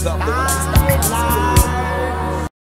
Big up the